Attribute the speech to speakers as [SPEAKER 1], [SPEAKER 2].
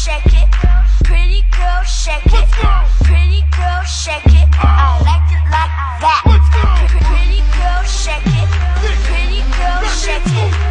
[SPEAKER 1] shake it. Pretty girl, shake it. Pretty girl, shake it. I like it like that. Pretty girl, shake it. Pretty girl, shake it.